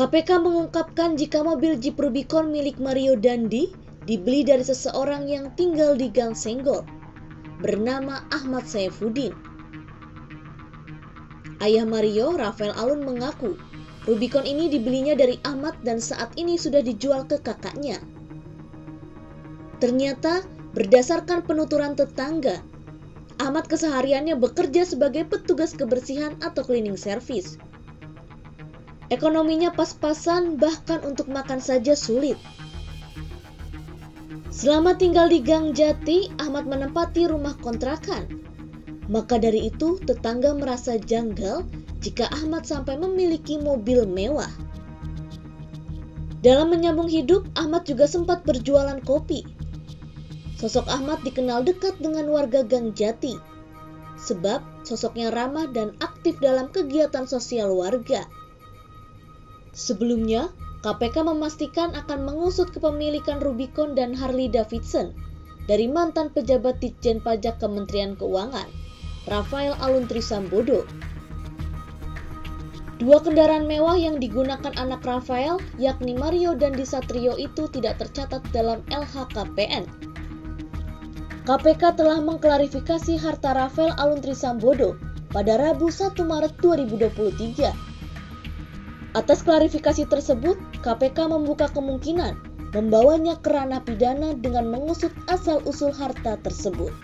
KPK mengungkapkan jika mobil Jeep Rubicon milik Mario Dandi dibeli dari seseorang yang tinggal di Gang Senggol bernama Ahmad Saifuddin. Ayah Mario, Rafael Alun mengaku Rubicon ini dibelinya dari Ahmad dan saat ini sudah dijual ke kakaknya. Ternyata, berdasarkan penuturan tetangga, Ahmad kesehariannya bekerja sebagai petugas kebersihan atau cleaning service. Ekonominya pas-pasan, bahkan untuk makan saja sulit. Selama tinggal di Gang Jati, Ahmad menempati rumah kontrakan. Maka dari itu, tetangga merasa janggal jika Ahmad sampai memiliki mobil mewah. Dalam menyambung hidup, Ahmad juga sempat berjualan kopi. Sosok Ahmad dikenal dekat dengan warga Gang Jati, sebab sosoknya ramah dan aktif dalam kegiatan sosial warga. Sebelumnya, KPK memastikan akan mengusut kepemilikan Rubicon dan Harley Davidson dari mantan pejabat Ditjen Pajak Kementerian Keuangan, Rafael Aluntri Sambodo. Dua kendaraan mewah yang digunakan anak Rafael, yakni Mario dan Disatrio itu tidak tercatat dalam LHKPN KPK telah mengklarifikasi harta Rafael Aluntri Sambodo pada Rabu 1 Maret 2023. Atas klarifikasi tersebut, KPK membuka kemungkinan membawanya ke ranah pidana dengan mengusut asal-usul harta tersebut.